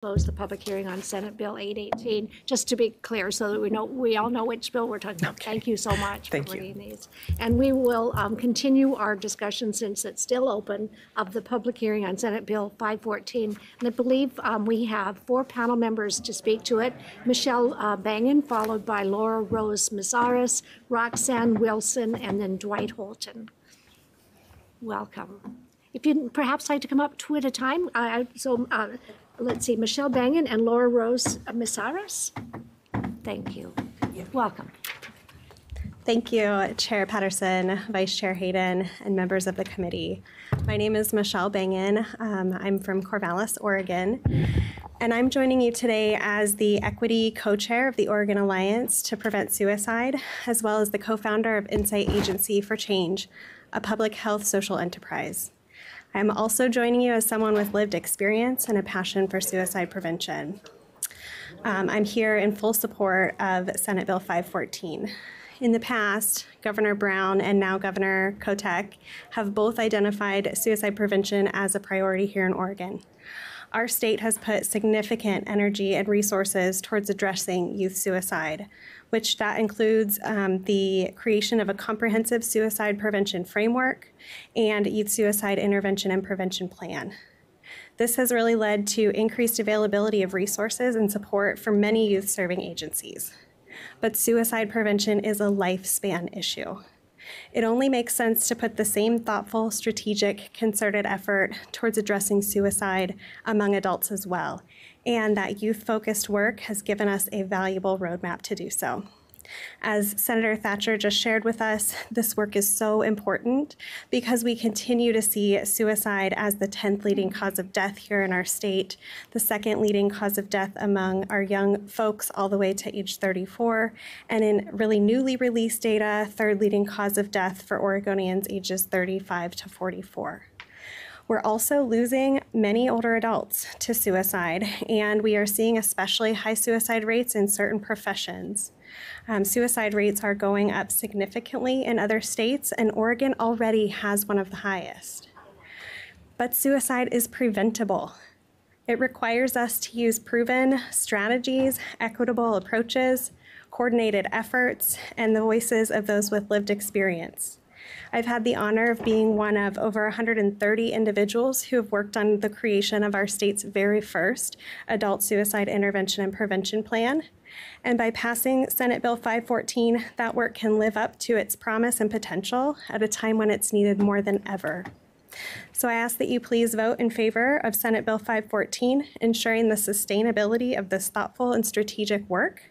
close the public hearing on Senate Bill 818, just to be clear, so that we know, we all know which bill we're talking about. Thank you so much for Thank you. reading these. And we will um, continue our discussion, since it's still open, of the public hearing on Senate Bill 514. And I believe um, we have four panel members to speak to it. Michelle uh, Bangen, followed by Laura Rose Mazaris, Roxanne Wilson, and then Dwight Holton. Welcome. If you'd perhaps like to come up two at a time, uh, so, uh, let's see, Michelle Bangen and Laura Rose Misaris? Thank you. Welcome. Thank you, Chair Patterson, Vice Chair Hayden, and members of the committee. My name is Michelle Bangen. Um, I'm from Corvallis, Oregon, and I'm joining you today as the Equity Co-Chair of the Oregon Alliance to Prevent Suicide, as well as the co-founder of Insight Agency for Change, a public health social enterprise. I'm also joining you as someone with lived experience and a passion for suicide prevention. Um, I'm here in full support of Senate Bill 514. In the past, Governor Brown and now Governor Kotek have both identified suicide prevention as a priority here in Oregon. Our state has put significant energy and resources towards addressing youth suicide, which that includes um, the creation of a comprehensive suicide prevention framework and youth suicide intervention and prevention plan. This has really led to increased availability of resources and support for many youth serving agencies. But suicide prevention is a lifespan issue. It only makes sense to put the same thoughtful, strategic, concerted effort towards addressing suicide among adults as well. And that youth focused work has given us a valuable roadmap to do so. As Senator Thatcher just shared with us, this work is so important because we continue to see suicide as the 10th leading cause of death here in our state, the second leading cause of death among our young folks all the way to age 34, and in really newly released data, third leading cause of death for Oregonians ages 35 to 44. We're also losing many older adults to suicide, and we are seeing especially high suicide rates in certain professions. Um, suicide rates are going up significantly in other states, and Oregon already has one of the highest. But suicide is preventable. It requires us to use proven strategies, equitable approaches, coordinated efforts, and the voices of those with lived experience. I've had the honor of being one of over 130 individuals who have worked on the creation of our state's very first adult suicide intervention and prevention plan. And by passing Senate Bill 514, that work can live up to its promise and potential at a time when it's needed more than ever. So I ask that you please vote in favor of Senate Bill 514, ensuring the sustainability of this thoughtful and strategic work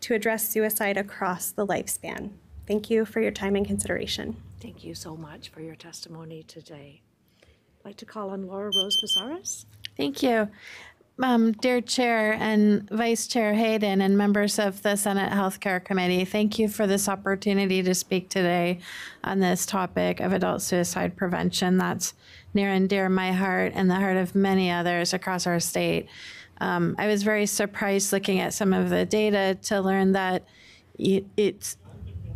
to address suicide across the lifespan. Thank you for your time and consideration. Thank you so much for your testimony today. I'd like to call on Laura Rose Mazaris. Thank you. Um, dear Chair and Vice Chair Hayden and members of the Senate Healthcare Committee, thank you for this opportunity to speak today on this topic of adult suicide prevention. That's near and dear my heart and the heart of many others across our state. Um, I was very surprised looking at some of the data to learn that it's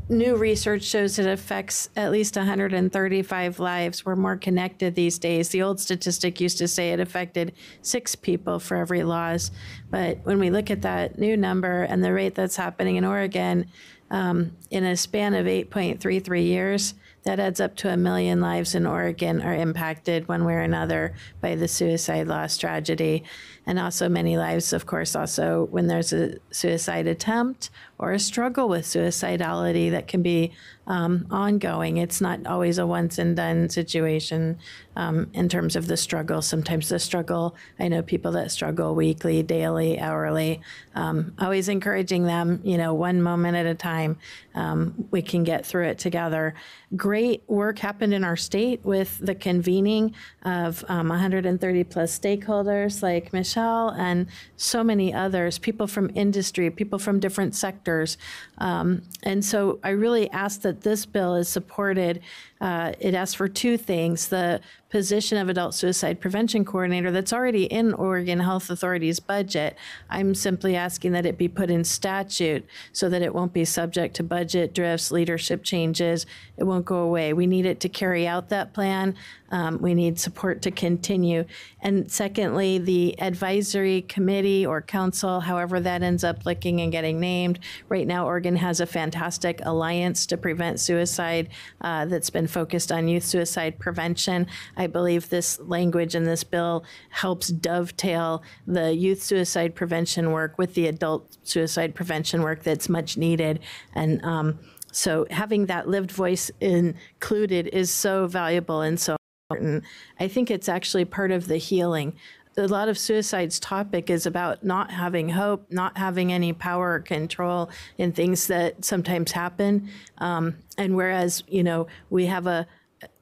new research shows it affects at least 135 lives. We're more connected these days. The old statistic used to say it affected six people for every loss. But when we look at that new number and the rate that's happening in Oregon, um, in a span of 8.33 years, that adds up to a million lives in Oregon are impacted one way or another by the suicide loss tragedy. And also, many lives, of course, also when there's a suicide attempt or a struggle with suicidality that can be um, ongoing. It's not always a once and done situation um, in terms of the struggle. Sometimes the struggle, I know people that struggle weekly, daily, hourly, um, always encouraging them, you know, one moment at a time. Um, we can get through it together. Great work happened in our state with the convening of 130 um, plus stakeholders like Michelle and so many others, people from industry, people from different sectors. Um, and so I really ask that this bill is supported uh, it asks for two things the position of adult suicide prevention coordinator that's already in Oregon Health Authority's budget. I'm simply asking that it be put in statute so that it won't be subject to budget drifts, leadership changes. It won't go away. We need it to carry out that plan. Um, we need support to continue. And secondly, the advisory committee or council, however that ends up looking and getting named. Right now, Oregon has a fantastic alliance to prevent suicide uh, that's been focused on youth suicide prevention. I believe this language in this bill helps dovetail the youth suicide prevention work with the adult suicide prevention work that's much needed. And um, so having that lived voice included is so valuable and so important. I think it's actually part of the healing. A lot of suicide's topic is about not having hope, not having any power or control in things that sometimes happen. Um, and whereas, you know, we have a,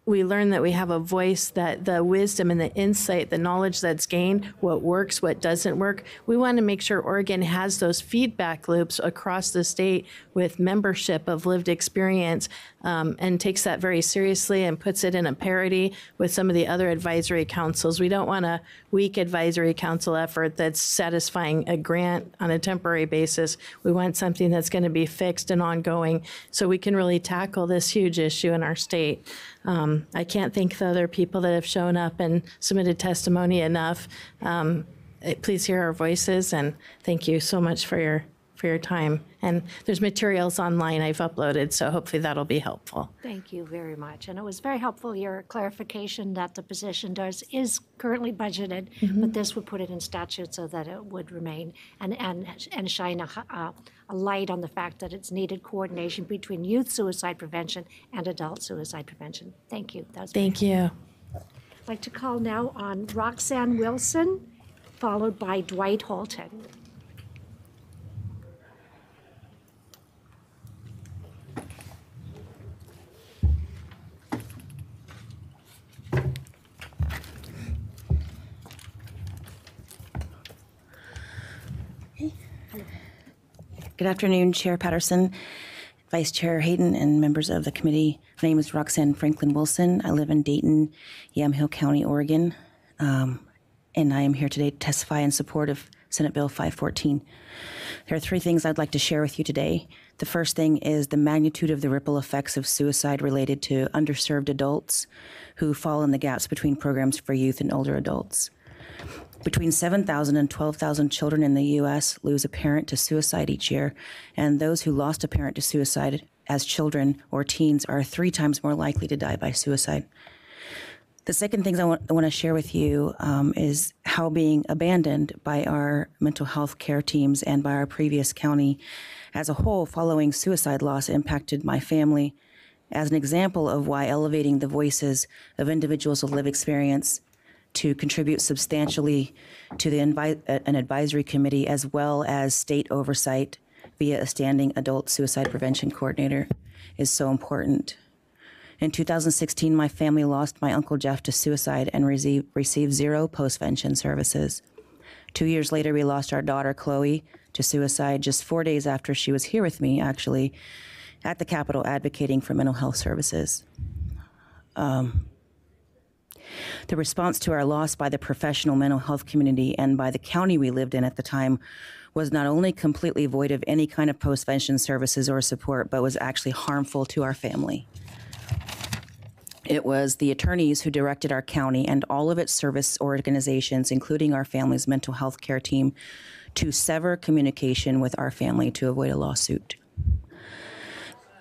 we learn that we have a voice that the wisdom and the insight, the knowledge that's gained, what works, what doesn't work. We want to make sure Oregon has those feedback loops across the state with membership of lived experience um, and takes that very seriously and puts it in a parity with some of the other advisory councils. We don't want a weak advisory council effort that's satisfying a grant on a temporary basis. We want something that's going to be fixed and ongoing so we can really tackle this huge issue in our state. Um, I can't thank the other people that have shown up and submitted testimony enough. Um, eh, please hear our voices and thank you so much for your for your time. And there's materials online I've uploaded, so hopefully that'll be helpful. Thank you very much. And it was very helpful, your clarification that the position does, is currently budgeted, but this would put it in statute so that it would remain and, and, and shine a, uh, a light on the fact that it's needed coordination between youth suicide prevention and adult suicide prevention. Thank you. That was very Thank you. I'd like to call now on Roxanne Wilson, followed by Dwight Holton. Good afternoon, Chair Patterson, Vice Chair Hayden, and members of the committee. My name is Roxanne Franklin Wilson. I live in Dayton, Yamhill County, Oregon, um, and I am here today to testify in support of Senate Bill 514. There are three things I'd like to share with you today. The first thing is the magnitude of the ripple effects of suicide related to underserved adults who fall in the gaps between programs for youth and older adults. Between 7,000 and 12,000 children in the U.S. lose a parent to suicide each year, and those who lost a parent to suicide as children or teens are three times more likely to die by suicide. The second thing I want, I want to share with you um, is how being abandoned by our mental health care teams and by our previous county as a whole following suicide loss impacted my family as an example of why elevating the voices of individuals with lived experience to contribute substantially to the invi- uh, an advisory committee as well as state oversight via a standing adult suicide prevention coordinator is so important. In 2016, my family lost my Uncle Jeff to suicide and received, received zero postvention services. Two years later, we lost our daughter, Chloe, to suicide just four days after she was here with me, actually, at the Capitol advocating for mental health services. The response to our loss by the professional mental health community and by the county we lived in at the time was not only completely void of any kind of postvention services or support, but was actually harmful to our family. It was the attorneys who directed our county and all of its service organizations, including our family's mental health care team, to sever communication with our family to avoid a lawsuit.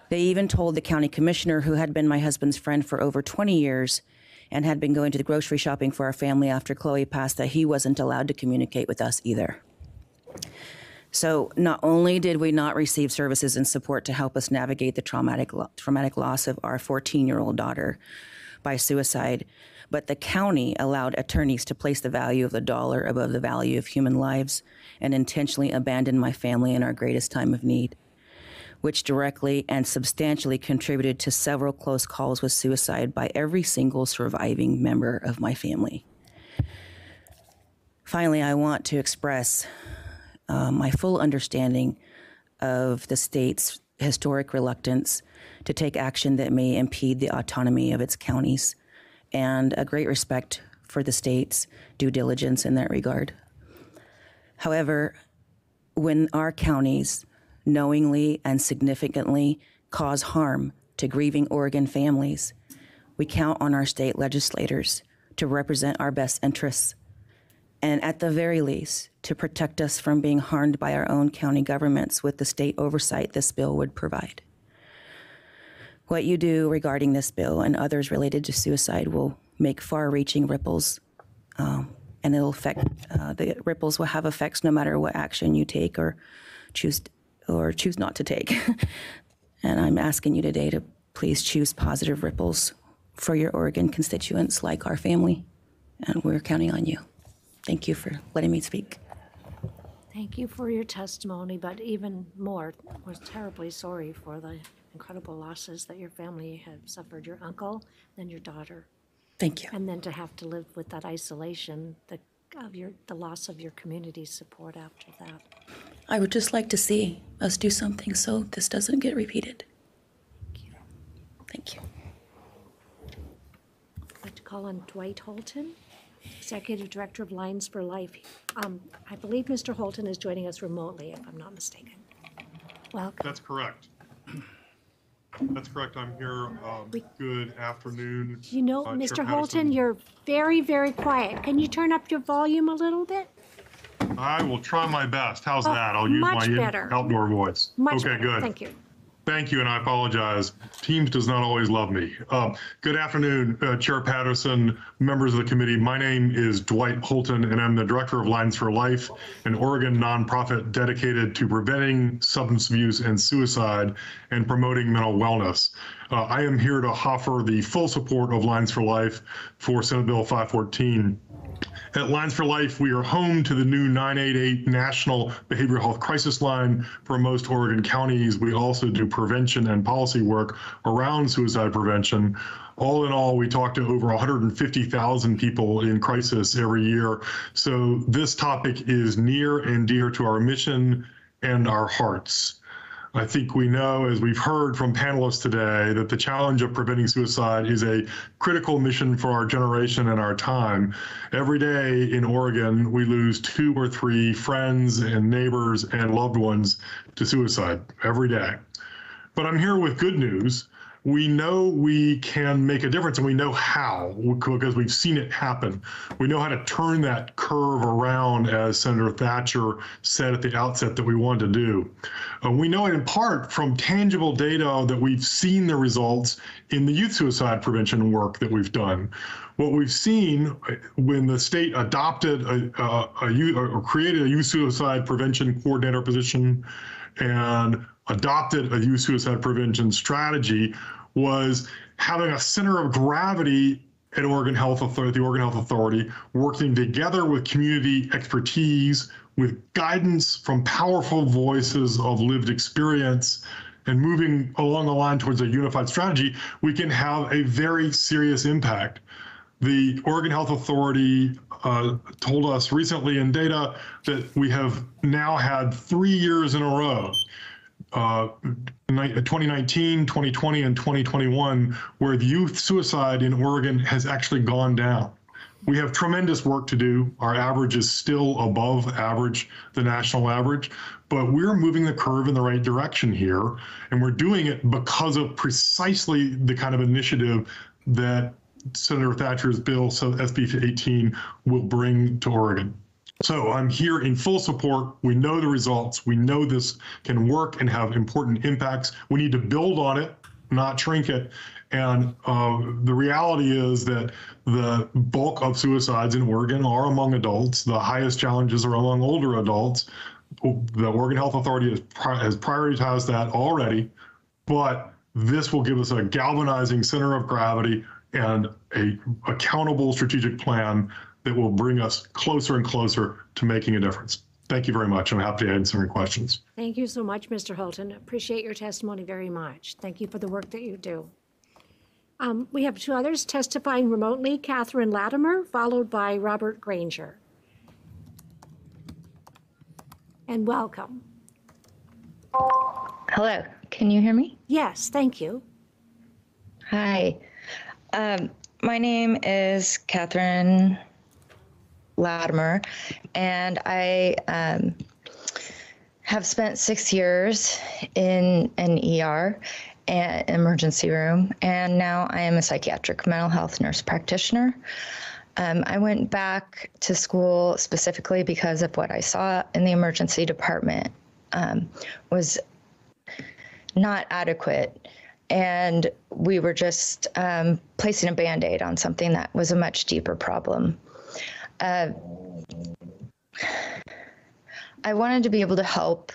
They even told the county commissioner, who had been my husband's friend for over 20 years and had been going to the grocery shopping for our family after Chloe passed, that he wasn't allowed to communicate with us either. So not only did we not receive services and support to help us navigate the traumatic lo- traumatic loss of our 14-year-old daughter by suicide, but the county allowed attorneys to place the value of the dollar above the value of human lives and intentionally abandoned my family in our greatest time of need, which directly and substantially contributed to several close calls with suicide by every single surviving member of my family. Finally, I want to express uh, my full understanding of the state's historic reluctance to take action that may impede the autonomy of its counties, and a great respect for the state's due diligence in that regard. However, when our counties knowingly and significantly cause harm to grieving Oregon families. We count on our state legislators to represent our best interests and at the very least, to protect us from being harmed by our own county governments with the state oversight this bill would provide. What you do regarding this bill and others related to suicide will make far reaching ripples, um, and it'll affect, uh, the ripples will have effects no matter what action you take or choose, or choose not to take. and I'm asking you today to please choose positive ripples for your Oregon constituents like our family, and we're counting on you. Thank you for letting me speak. Thank you for your testimony, but even more, we're terribly sorry for the incredible losses that your family have suffered, your uncle, then your daughter, Thank you. and then to have to live with that isolation, the, of your, the loss of your community support after that. I would just like to see us do something so this doesn't get repeated. Thank you. Thank you. I'd like to call on Dwight Holton, Executive Director of Lines for Life. Um, I believe Mr. Holton is joining us remotely, if I'm not mistaken. Welcome. That's correct. That's correct. I'm here. Um, Good afternoon. You know, uh, Chair Mr. Patterson. Holton, you're very, very quiet. Can you turn up your volume a little bit? I will try my best. How's Oh, that? I'll use my better. outdoor voice. Much Okay, better. good. Thank you. Thank you, and I apologize. Teams does not always love me. Um, Good afternoon, uh, Chair Patterson, members of the committee. My name is Dwight Holton, and I'm the Director of Lines for Life, an Oregon nonprofit dedicated to preventing substance abuse and suicide and promoting mental wellness. Uh, I am here to offer the full support of Lines for Life for Senate Bill 514. At Lines for Life, we are home to the new 988 National Behavioral Health Crisis Line for most Oregon counties. We also do prevention and policy work around suicide prevention. All in all, we talk to over 150,000 people in crisis every year. So this topic is near and dear to our mission and our hearts. I think we know, as we've heard from panelists today, that the challenge of preventing suicide is a critical mission for our generation and our time. Every day in Oregon, we lose two or three friends and neighbors and loved ones to suicide every day. But I'm here with good news. We know we can make a difference and we know how because we've seen it happen. We know how to turn that curve around, as Senator Thatcher said at the outset that we wanted to do. Uh, we know it in part from tangible data that we've seen the results in the youth suicide prevention work that we've done. What we've seen uh, when the state adopted a, a, a or created a youth suicide prevention coordinator position and adopted a youth suicide prevention strategy was having a center of gravity at Oregon Health Authority, the Oregon Health Authority, working together with community expertise, with guidance from powerful voices of lived experience, and moving along the line towards a unified strategy, we can have a very serious impact. The Oregon Health Authority uh, told us recently in data that we have now had three years in a row uh, 2019, 2020, and 2021, where the youth suicide in Oregon has actually gone down. We have tremendous work to do. Our average is still above average, the national average, but we're moving the curve in the right direction here. And we're doing it because of precisely the kind of initiative that Senator Thatcher's bill, so SB 18, will bring to Oregon. So I'm here in full support. We know the results. We know this can work and have important impacts. We need to build on it, not shrink it. And uh, the reality is that the bulk of suicides in Oregon are among adults. The highest challenges are among older adults. The Oregon Health Authority has, has prioritized that already, but this will give us a galvanizing center of gravity and a accountable strategic plan that will bring us closer and closer to making a difference. Thank you very much. I'm happy to answer any questions. Thank you so much, Mr. Holton. Appreciate your testimony very much. Thank you for the work that you do. Um, We have two others testifying remotely, Catherine Latimer, followed by Robert Granger. And welcome. Hello, can you hear me? Yes, thank you. Hi. Um, my name is Catherine Latimer, and I um, have spent six years in an ER. and emergency room, and now I am a psychiatric mental health nurse practitioner. Um, I went back to school specifically because of what I saw in the emergency department um, was not adequate. And we were just um, placing a band aid on something that was a much deeper problem. Uh, I wanted to be able to help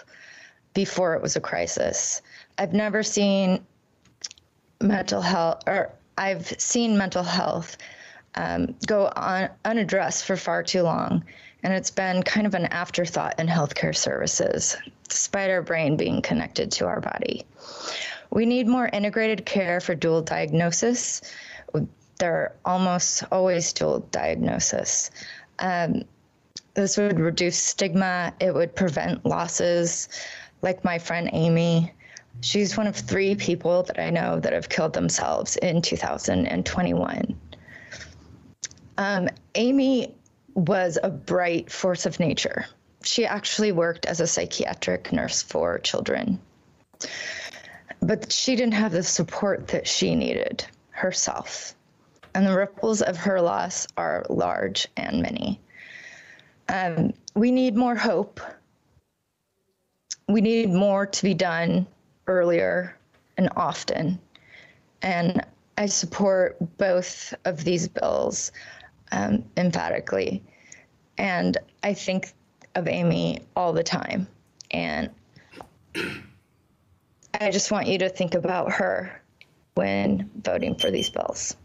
before it was a crisis. I've never seen mental health, or I've seen mental health um, go on unaddressed for far too long. And it's been kind of an afterthought in healthcare services, despite our brain being connected to our body. We need more integrated care for dual diagnosis. They're almost always dual diagnosis. Um, this would reduce stigma, it would prevent losses, like my friend Amy. She's one of three people that I know that have killed themselves in 2021. Um, Amy was a bright force of nature. She actually worked as a psychiatric nurse for children. But she didn't have the support that she needed herself. And the ripples of her loss are large and many. Um, we need more hope. We need more to be done earlier and often. And I support both of these bills um, emphatically. And I think of Amy all the time. And I just want you to think about her when voting for these bills.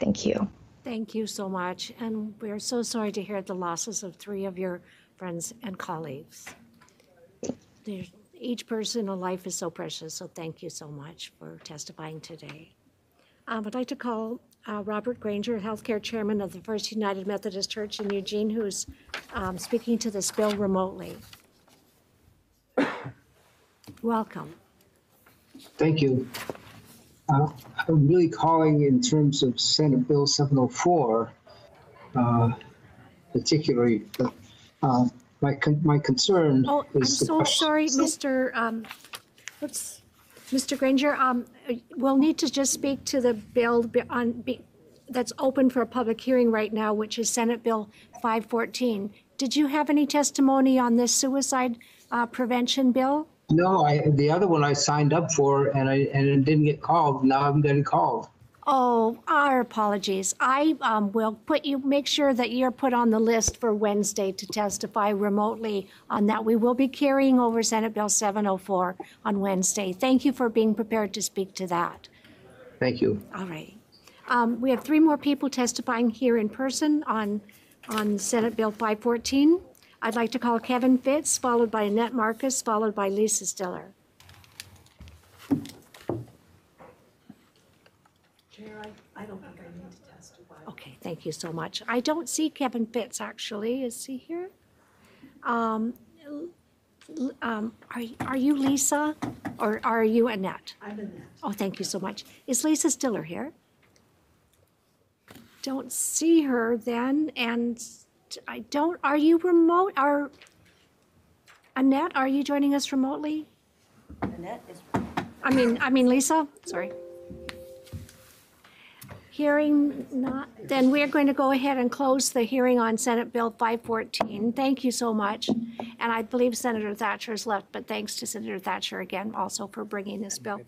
Thank you. Thank you so much, and we're so sorry to hear the losses of three of your friends and colleagues. There's, each person in life is so precious, so thank you so much for testifying today. Um, I'd like to call uh, Robert Granger, Healthcare Chairman of the First United Methodist Church in Eugene, who's um, speaking to this bill remotely. Welcome. Thank you. Uh, I'm really calling in terms of Senate Bill 704, uh, particularly. but, uh, My, con- my concern Oh, I'm is. the so question- sorry, Mr., um, what's, Mr. Granger, um, we'll need to just speak to the bill be- on, be- that's open for a public hearing right now, which is Senate Bill 514. Did you have any testimony on this suicide uh, prevention bill? No, I, the other one I signed up for and I, and it didn't get called. Now I'm getting called. Oh, our apologies. I um, will put you, make sure that you're put on the list for Wednesday to testify remotely on that. We will be carrying over Senate Bill 704 on Wednesday. Thank you for being prepared to speak to that. Thank you. All right. Um, We have three more people testifying here in person on, on Senate Bill 514. I'd like to call Kevin Fitts, followed by Annette Marcus, followed by Lisa Stiller. Chair, I, I don't think I need to testify. Okay, thank you so much. I don't see Kevin Fitts, actually. Is he here? Um, um, Are are you Lisa, or are you Annette? I'm Annette. Oh, thank you so much. Is Lisa Stiller here? Don't see her then, and I don't, are you remote, are, Annette, are you joining us remotely? Annette is I mean, I mean Lisa, sorry. Hearing not, then we're going to go ahead and close the hearing on Senate Bill 514. Thank you so much. And I believe Senator Thatcher has left, but thanks to Senator Thatcher again also for bringing this bill.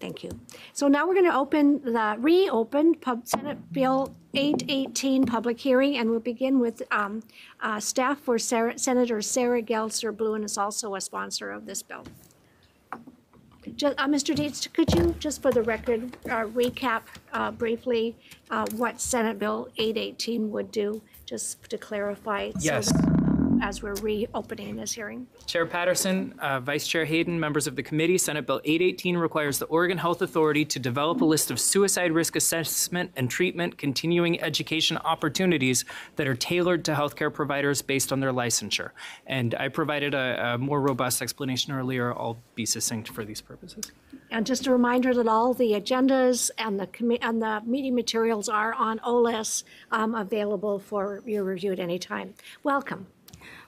Thank you. So now we're going to open the, reopen Pub- Senate Bill 818 public hearing, and we'll begin with um, uh, staff for Sarah- Senator Sarah Gelser Blouin is also a sponsor of this bill. Uh, Mr. Dietz, could you, just for the record, uh, recap uh, briefly uh, what Senate Bill 818 would do, just to clarify? Yes. As we're reopening this hearing. Chair Patterson, uh, Vice Chair Hayden, members of the committee, Senate Bill 818 requires the Oregon Health Authority to develop a list of suicide risk assessment and treatment continuing education opportunities that are tailored to healthcare providers based on their licensure. And I provided a, a more robust explanation earlier. I'll be succinct for these purposes. And just a reminder that all the agendas and the and the meeting materials are on OLS, um, available for your review at any time. Welcome.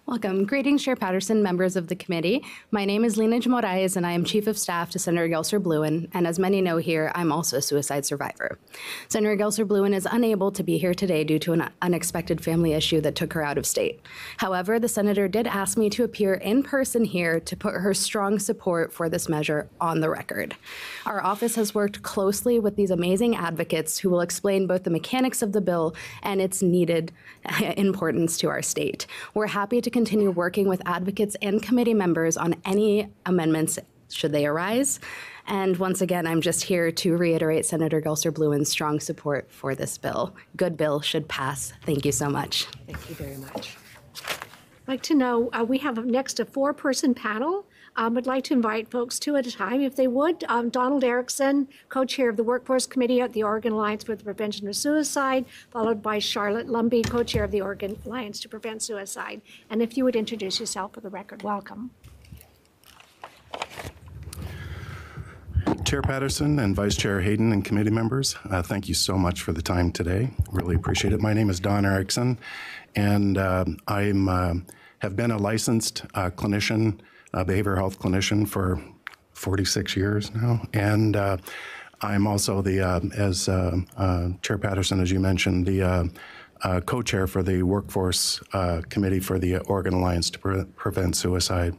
Welcome. Greetings, Chair Patterson, members of the committee. My name is Lena Moraes, and I am Chief of Staff to Senator Gelser Blouin. And as many know here, I'm also a suicide survivor. Senator Gelser Blouin is unable to be here today due to an unexpected family issue that took her out of state. However, the senator did ask me to appear in person here to put her strong support for this measure on the record. Our office has worked closely with these amazing advocates who will explain both the mechanics of the bill and its needed importance to our state. We're happy to continue working with advocates and committee members on any amendments should they arise. And once again, I'm just here to reiterate Senator Gelser Blouin's strong support for this bill. Good bill should pass. Thank you so much. Thank you very much. I'd like to know, uh, we have next a four-person panel. Um, I'd like to invite folks two at a time, if they would. Um, Donald Erickson, co-chair of the Workforce Committee at the Oregon Alliance for the Prevention of Suicide, followed by Charlotte Lumby, co-chair of the Oregon Alliance to Prevent Suicide. And if you would introduce yourself for the record, welcome. Chair Patterson and Vice Chair Hayden and committee members, uh, thank you so much for the time today. Really appreciate it. My name is Don Erickson, and uh, I'm uh, have been a licensed uh, clinician, uh, behavioral health clinician for 46 years now, and uh, I'm also the uh, as uh, uh, Chair Patterson, as you mentioned, the uh, uh, co-chair for the Workforce uh, Committee for the Oregon Alliance to Pre- Prevent Suicide.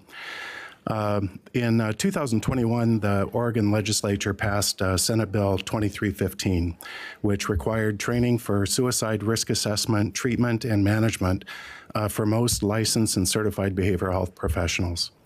Um, In uh, 2021, the Oregon legislature passed uh, Senate Bill 2315, which required training for suicide risk assessment, treatment, and management uh, for most licensed and certified behavioral health professionals.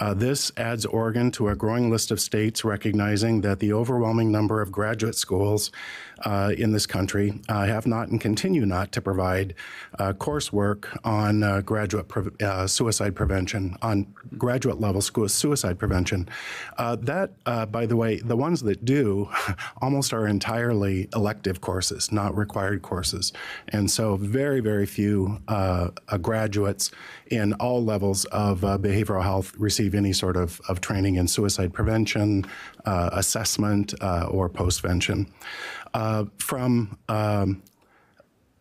Uh, This adds Oregon to a growing list of states recognizing that the overwhelming number of graduate schools uh, in this country uh, have not and continue not to provide uh, coursework on uh, graduate pre- uh, suicide prevention, on graduate level school suicide prevention. That, by the way, the ones that do almost are entirely elective courses, not required courses. And so very, very few graduates in all levels of behavioral health receive any sort of, of training in suicide prevention, uh, assessment, uh, or postvention. Uh, from um,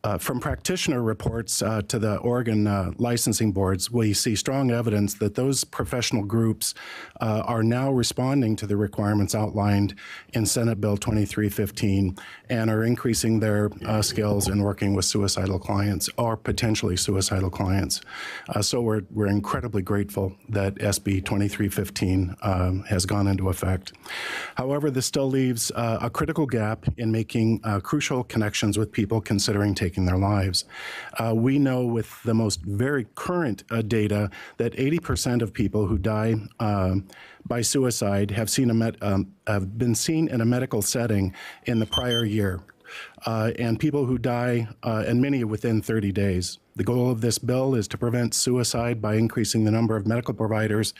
uh, from practitioner reports uh, to the Oregon uh, licensing boards, we see strong evidence that those professional groups uh, are now responding to the requirements outlined in Senate Bill 2315 and are increasing their uh, skills in working with suicidal clients or potentially suicidal clients. Uh, so we're, we're incredibly grateful that SB 2315 um, has gone into effect. However, this still leaves a critical gap in making crucial connections with people considering taking their lives. Uh, we know with the most very current uh, data that 80% of people who die um, by suicide have seen a met, um, have been seen in a medical setting in the prior year. Uh, and people who die, uh, and many within 30 days. The goal of this bill is to prevent suicide by increasing the number of medical providers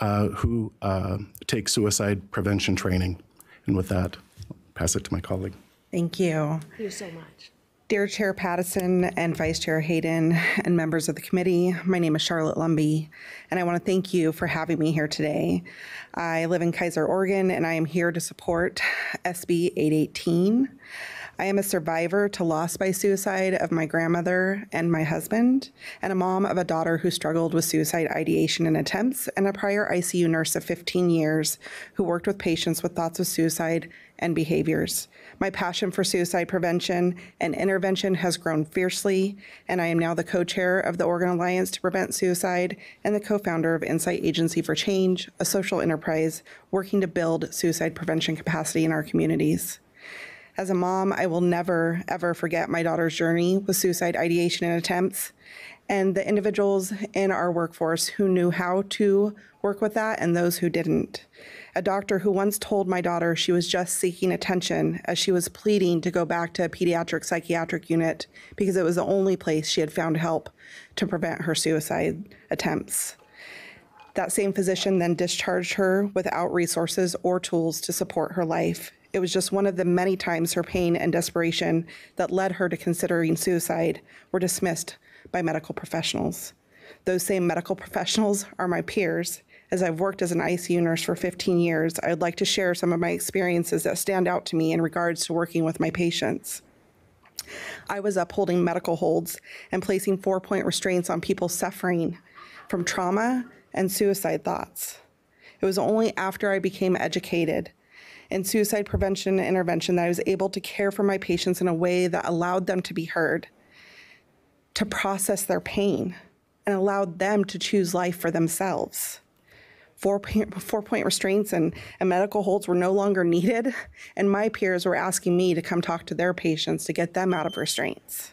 uh, who uh, take suicide prevention training. And with that, I'll pass it to my colleague. Thank you. Thank you so much. Dear Chair Patterson and Vice Chair Hayden and members of the committee, my name is Charlotte Lumby, and I want to thank you for having me here today. I live in Keizer, Oregon, and I am here to support SB 818. I am a survivor to loss by suicide of my grandmother and my husband, and a mom of a daughter who struggled with suicide ideation and attempts, and a prior ICU nurse of 15 years who worked with patients with thoughts of suicide and behaviors. My passion for suicide prevention and intervention has grown fiercely, and I am now the co chair of the Oregon Alliance to Prevent Suicide and the co founder of Insight Agency for Change, a social enterprise working to build suicide prevention capacity in our communities. As a mom, I will never, ever forget my daughter's journey with suicide ideation and attempts, and the individuals in our workforce who knew how to work with that and those who didn't. A doctor who once told my daughter she was just seeking attention as she was pleading to go back to a pediatric psychiatric unit because it was the only place she had found help to prevent her suicide attempts. That same physician then discharged her without resources or tools to support her life. It was just one of the many times her pain and desperation that led her to considering suicide were dismissed by medical professionals. Those same medical professionals are my peers. As I've worked as an ICU nurse for 15 years, I would like to share some of my experiences that stand out to me in regards to working with my patients. I was upholding medical holds and placing four point restraints on people suffering from trauma and suicide thoughts. It was only after I became educated in suicide prevention and intervention that I was able to care for my patients in a way that allowed them to be heard, to process their pain, and allowed them to choose life for themselves. Four-point restraints and, and medical holds were no longer needed, and my peers were asking me to come talk to their patients to get them out of restraints.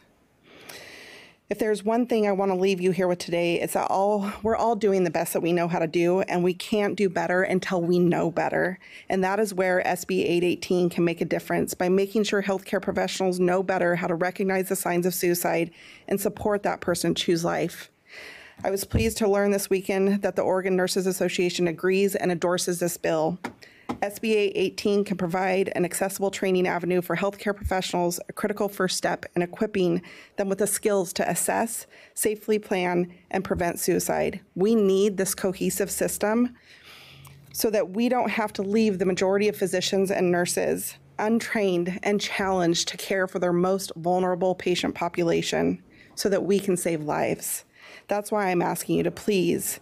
If there's one thing I want to leave you here with today, it's that all we're all doing the best that we know how to do, and we can't do better until we know better. And that is where SB 818 can make a difference by making sure healthcare professionals know better how to recognize the signs of suicide and support that person choose life. I was pleased to learn this weekend that the Oregon Nurses Association agrees and endorses this bill. SB 818 can provide an accessible training avenue for healthcare professionals, a critical first step in equipping them with the skills to assess, safely plan, and prevent suicide. We need this cohesive system so that we don't have to leave the majority of physicians and nurses untrained and challenged to care for their most vulnerable patient population so that we can save lives. That's why I'm asking you to please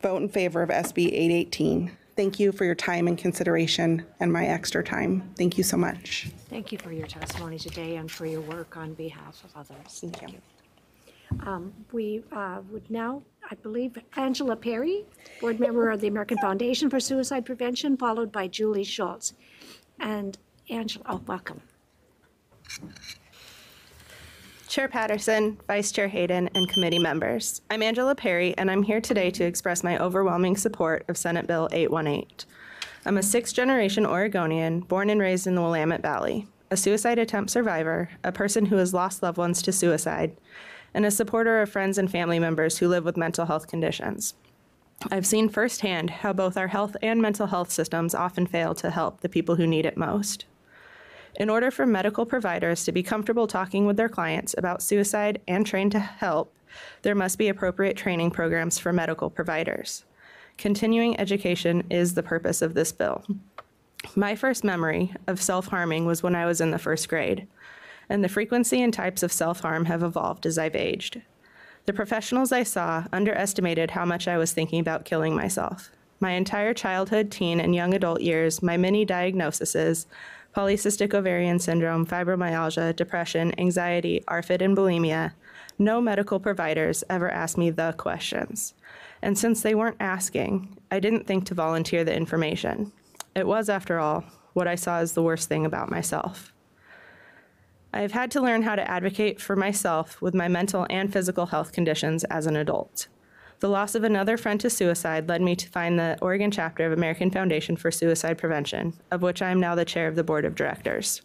vote in favor of SB 818. Thank you for your time and consideration and my extra time. Thank you so much. Thank you for your testimony today and for your work on behalf of others. Thank you. Um, We uh, would now, I believe, Angela Perry, board member of the American Foundation for Suicide Prevention, followed by Julie Schultz. And Angela, oh, welcome. Chair Patterson, Vice Chair Hayden, and committee members. I'm Angela Perry, and I'm here today to express my overwhelming support of Senate Bill 818. I'm a sixth generation Oregonian, born and raised in the Willamette Valley, a suicide attempt survivor, a person who has lost loved ones to suicide, and a supporter of friends and family members who live with mental health conditions. I've seen firsthand how both our health and mental health systems often fail to help the people who need it most. In order for medical providers to be comfortable talking with their clients about suicide and trained to help, there must be appropriate training programs for medical providers. Continuing education is the purpose of this bill. My first memory of self harming was when I was in the first grade, and the frequency and types of self harm have evolved as I've aged. The professionals I saw underestimated how much I was thinking about killing myself. My entire childhood, teen, and young adult years, my many diagnoses, polycystic ovarian syndrome, fibromyalgia, depression, anxiety, ARFID, and bulimia, no medical providers ever asked me the questions. And since they weren't asking, I didn't think to volunteer the information. It was, after all, what I saw as the worst thing about myself. I have had to learn how to advocate for myself with my mental and physical health conditions as an adult. The loss of another friend to suicide led me to find the Oregon chapter of American Foundation for Suicide Prevention, of which I am now the chair of the board of directors.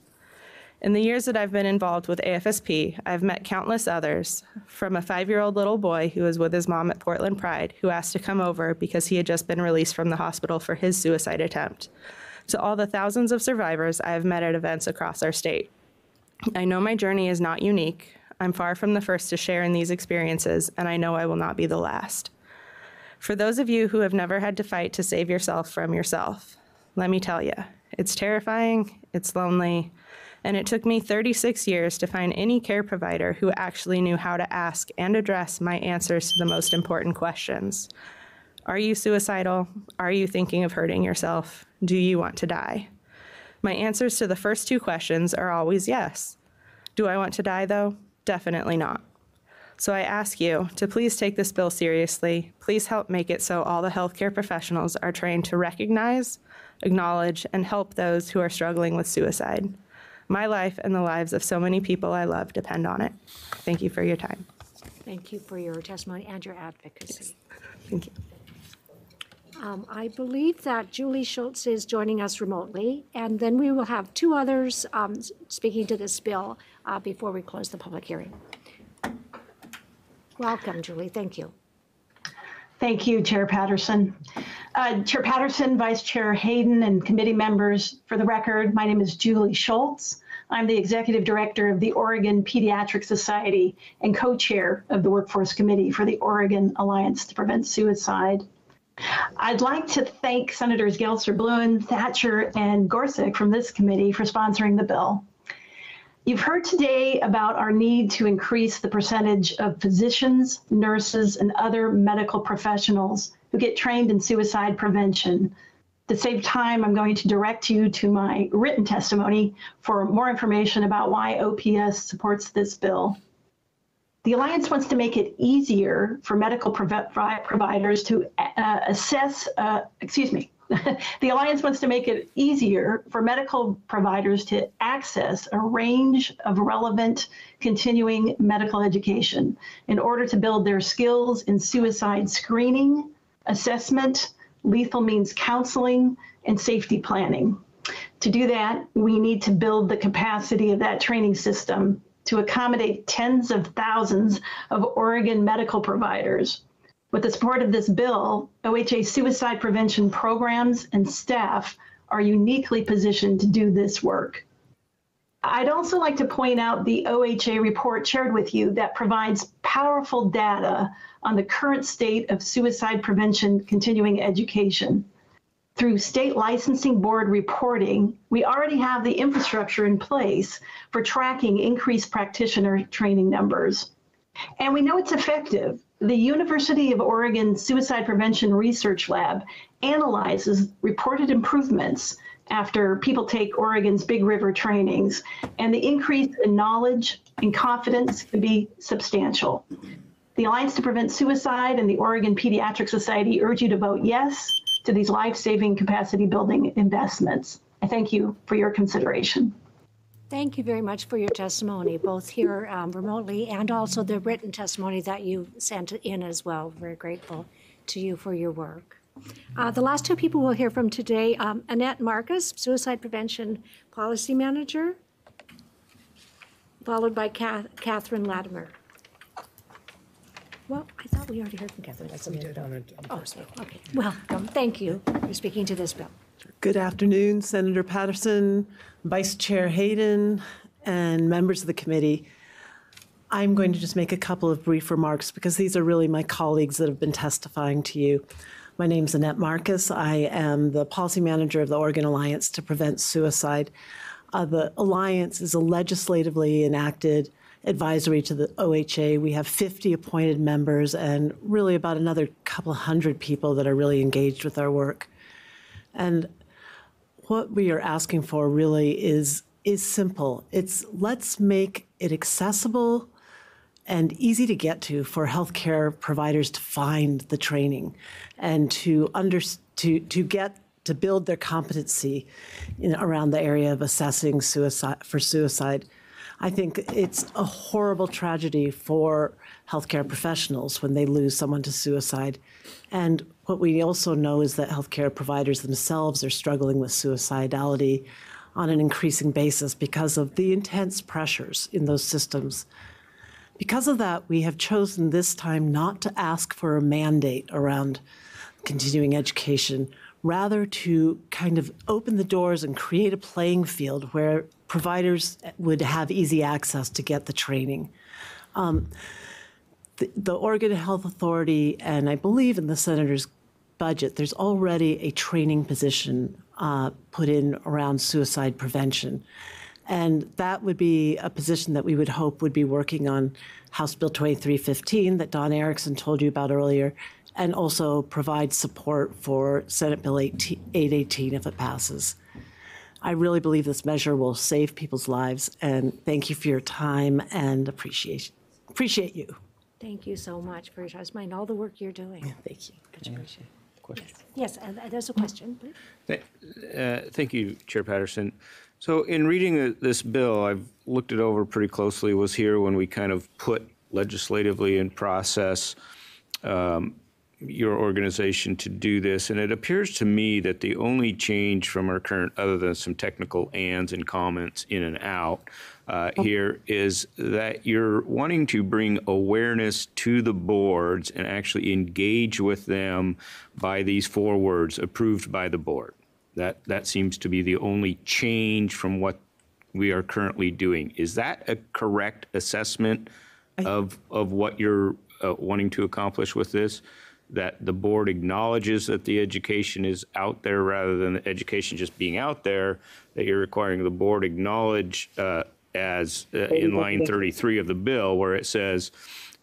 In the years that I've been involved with AFSP, I've met countless others, from a five year old little boy who was with his mom at Portland Pride, who asked to come over because he had just been released from the hospital for his suicide attempt, to all the thousands of survivors I have met at events across our state. I know my journey is not unique. I'm far from the first to share in these experiences, and I know I will not be the last. For those of you who have never had to fight to save yourself from yourself, let me tell you, it's terrifying, it's lonely, and it took me 36 years to find any care provider who actually knew how to ask and address my answers to the most important questions. Are you suicidal? Are you thinking of hurting yourself? Do you want to die? My answers to the first two questions are always yes. Do I want to die, though? Definitely not. So I ask you to please take this bill seriously. Please help make it so all the healthcare professionals are trained to recognize, acknowledge, and help those who are struggling with suicide. My life and the lives of so many people I love depend on it. Thank you for your time. Thank you for your testimony and your advocacy. Thank you. Um, I believe that Julie Schultz is joining us remotely, and then we will have two others um, speaking to this bill uh, before we close the public hearing. Welcome, Julie. Thank you. Thank you, Chair Patterson. Uh, Chair Patterson, Vice Chair Hayden, and committee members, for the record, my name is Julie Schultz. I'm the Executive Director of the Oregon Pediatric Society and co-chair of the Workforce Committee for the Oregon Alliance to Prevent Suicide. I'd like to thank Senators Gelser, Blouin, Thatcher, and Gorsek from this committee for sponsoring the bill. You've heard today about our need to increase the percentage of physicians, nurses, and other medical professionals who get trained in suicide prevention. To save time, I'm going to direct you to my written testimony for more information about why OPS supports this bill. The Alliance wants to make it easier for medical prov- providers to uh, assess, uh, excuse me, the Alliance wants to make it easier for medical providers to access a range of relevant continuing medical education in order to build their skills in suicide screening, assessment, lethal means counseling, and safety planning. To do that, we need to build the capacity of that training system to accommodate tens of thousands of Oregon medical providers. With the support of this bill, OHA suicide prevention programs and staff are uniquely positioned to do this work. I'd also like to point out the OHA report shared with you that provides powerful data on the current state of suicide prevention continuing education. Through state licensing board reporting, we already have the infrastructure in place for tracking increased practitioner training numbers. And we know it's effective. The University of Oregon Suicide Prevention Research Lab analyzes reported improvements after people take Oregon's Big River trainings, and the increase in knowledge and confidence can be substantial. The Alliance to Prevent Suicide and the Oregon Pediatric Society urge you to vote yes to these life-saving capacity building investments. I thank you for your consideration. Thank you very much for your testimony, both here um, remotely and also the written testimony that you sent in as well. Very grateful to you for your work. Uh, the last two people we'll hear from today, um, Annette Marcus, Suicide Prevention Policy Manager, followed by Kath- Catherine Latimer. Well, I thought we already heard from Catherine. That's we did Oh, okay. Welcome. Thank you for speaking to this bill. Good afternoon, Senator Patterson, Vice Chair Hayden, and members of the committee. I'm going to just make a couple of brief remarks because these are really my colleagues that have been testifying to you. My name is Annette Marcus. I am the policy manager of the Oregon Alliance to Prevent Suicide. Uh, the Alliance is a legislatively enacted advisory to the OHA. We have 50 appointed members and really about another couple hundred people that are really engaged with our work. And what we are asking for really is is simple. It's let's make it accessible and easy to get to for healthcare providers to find the training and to under to to get to build their competency in, around the area of assessing suicide for suicide. I think it's a horrible tragedy for healthcare professionals when they lose someone to suicide. And what we also know is that healthcare providers themselves are struggling with suicidality on an increasing basis because of the intense pressures in those systems. Because of that, we have chosen this time not to ask for a mandate around continuing education, rather to kind of open the doors and create a playing field where providers would have easy access to get the training. Um, the, the Oregon Health Authority, and I believe in the senator's budget, there's already a training position uh, put in around suicide prevention. And that would be a position that we would hope would be working on House Bill 2315 that Don Erickson told you about earlier, and also provide support for Senate Bill 18, 818 if it passes. I really believe this measure will save people's lives, and thank you for your time and appreciation. Appreciate you. Thank you so much for your time and all the work you're doing. Thank you. Much appreciated. Question. Yes, and there's a question, please. Th- uh, Thank you, Chair Patterson. So in reading the- this bill, I've looked it over pretty closely, was here when we kind of put legislatively in process um, your organization to do this. And it appears to me that the only change from our current, other than some technical ands and comments in and out, uh, here is that you're wanting to bring awareness to the boards and actually engage with them by these four words, approved by the board. That, that seems to be the only change from what we are currently doing. Is that a correct assessment of, of what you're uh, wanting to accomplish with this? That the board acknowledges that the education is out there rather than the education just being out there, that you're requiring the board acknowledge uh, as uh, in line 33 of the bill, where it says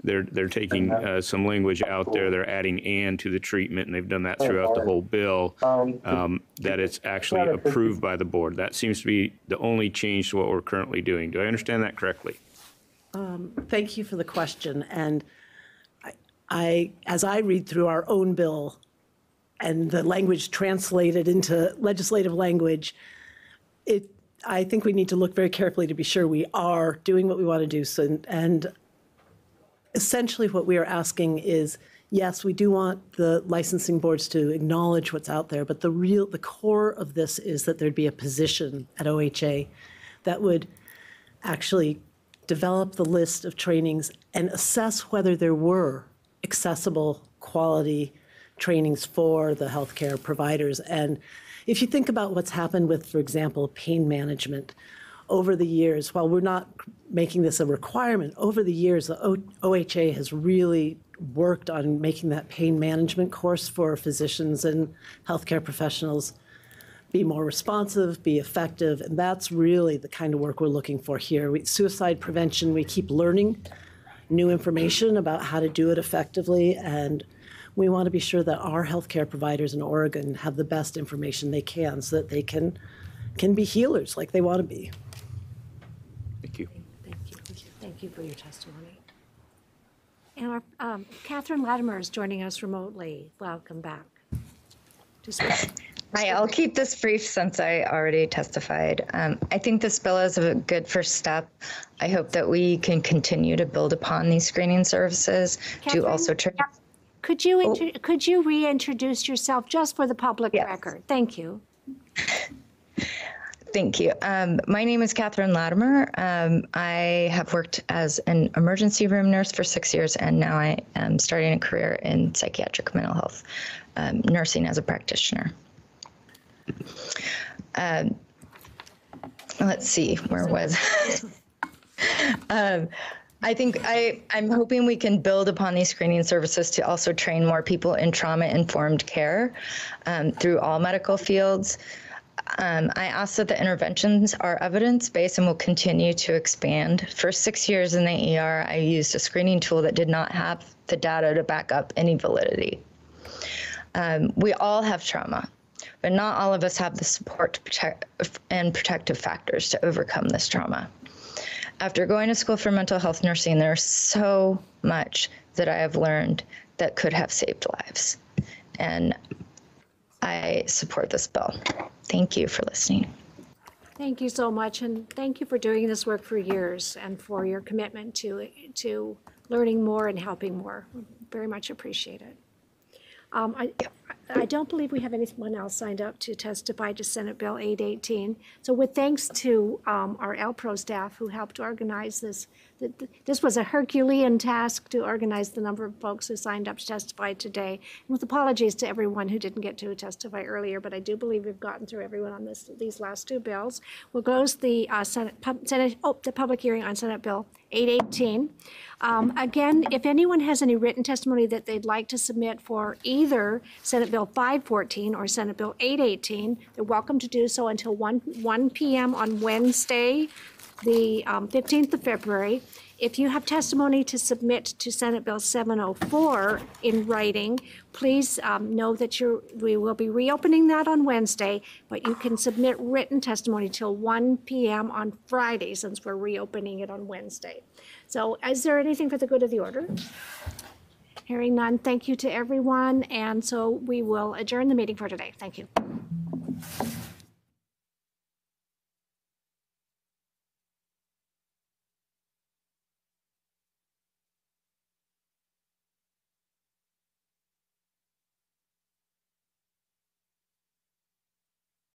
they're, they're taking uh, some language out there, they're adding "and" to the treatment, and they've done that throughout the whole bill, um, that it's actually approved by the board. That seems to be the only change to what we're currently doing. Do I understand that correctly? Thank you for the question. And I- as I read through our own bill and the language translated into legislative language, it, I think we need to look very carefully to be sure we are doing what we want to do. So, and essentially what we are asking is, yes, we do want the licensing boards to acknowledge what's out there, but the real, the core of this is that there'd be a position at OHA that would actually develop the list of trainings and assess whether there were accessible, quality trainings for the healthcare providers. And if you think about what's happened with, for example, pain management over the years, while we're not making this a requirement, over the years, the OHA has really worked on making that pain management course for physicians and healthcare professionals be more responsive, be effective, and that's really the kind of work we're looking for here. We, suicide prevention, we keep learning new information about how to do it effectively, and we want to be sure that our healthcare providers in Oregon have the best information they can so that they can can be healers like they want to be. Thank you. Thank you. Thank you for your testimony. And our, um, Catherine Latimer is joining us remotely. Welcome back. To speak. Hi, I'll keep this brief since I already testified. Um, I think this bill is a good first step. I hope that we can continue to build upon these screening services to also turn. Could you, intro- could you reintroduce yourself just for the public Yes. record? Thank you. Thank you. Um, my name is Catherine Latimer. Um, I have worked as an emergency room nurse for six years, and now I am starting a career in psychiatric mental health um, nursing as a practitioner. Um, let's see, where was um, I think I, I'm hoping we can build upon these screening services to also train more people in trauma informed care um, through all medical fields. Um, I ask that the interventions are evidence based and will continue to expand. For six years in the ER, I used a screening tool that did not have the data to back up any validity. Um, we all have trauma, but not all of us have the support protect and protective factors to overcome this trauma. After going to school for mental health nursing, there's so much that I have learned that could have saved lives. And I support this bill. Thank you for listening. Thank you so much, and thank you for doing this work for years and for your commitment to, to learning more and helping more. Very much appreciate it. Um, I, I don't believe we have anyone else signed up to testify to Senate Bill 818. So with thanks to um, our LPRO staff who helped organize this, th- th- this was a Herculean task to organize the number of folks who signed up to testify today. And with apologies to everyone who didn't get to testify earlier, but I do believe we've gotten through everyone on this, these last two bills. We'll close the uh, Senate, Senate, oh, the public hearing on Senate Bill 818. Um, Again, if anyone has any written testimony that they'd like to submit for either Senate Bill 514 or Senate Bill 818, they're welcome to do so until 1, 1 PM on Wednesday, the um, 15th of February. If you have testimony to submit to Senate Bill 704 in writing, please um, know that you're, we will be reopening that on Wednesday, but you can submit written testimony till 1 PM on Friday, since we're reopening it on Wednesday. So is there anything for the good of the order? Hearing none, thank you to everyone, and so we will adjourn the meeting for today. Thank you.